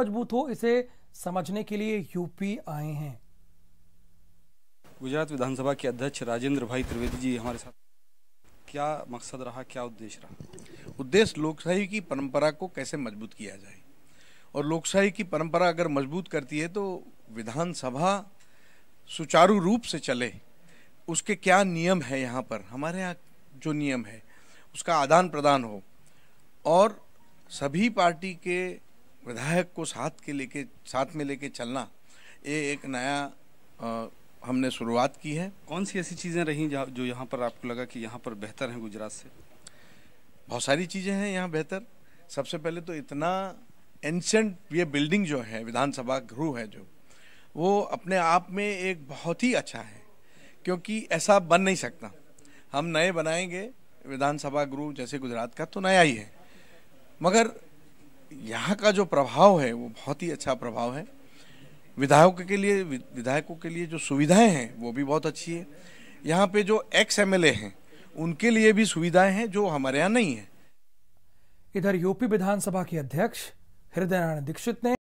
मज़बूत हो इसे समझने के लिए यूपी आए हैं। गुजरात विधानसभा के अध्यक्ष राजेंद्र भाई त्रिवेदी जी हमारे साथ। क्या मकसद रहा क्या उद्देश्य रहा? उद्देश्य लोकशाही की परंपरा को कैसे मज़बूत किया जाए? और लोकशाही की परंपरा अगर मज़बूत करती है तो विधानसभा सुचारू रूप से चले उसके क्या नियम है यहाँ पर? हमारे यहाँ जो नियम है उसका आदान प्रदान हो और सभी पार्टी के विधायक को साथ के लेके साथ में लेके चलना ये एक नया आ, हमने शुरुआत की है। कौन सी ऐसी चीज़ें रहीं जो यहाँ पर आपको लगा कि यहाँ पर बेहतर हैं गुजरात से? बहुत सारी चीज़ें हैं यहाँ बेहतर। सबसे पहले तो इतना एंशंट ये बिल्डिंग जो है विधानसभा गृह है जो वो अपने आप में एक बहुत ही अच्छा है क्योंकि ऐसा बन नहीं सकता। हम नए बनाएँगे विधानसभा गृह जैसे गुजरात का तो नया ही है। मगर यहाँ का जो प्रभाव है, वो बहुत ही अच्छा प्रभाव है। विधायकों के लिए, विधायकों के लिए जो सुविधाएँ हैं, वो भी बहुत अच्छी है। यहाँ पे जो एक्स एमएलए हैं, उनके लिए भी सुविधाएँ हैं जो हमारे यहाँ नहीं है। इधर यूपी विधानसभा के अध्यक्ष हृदय नारायण दीक्षित ने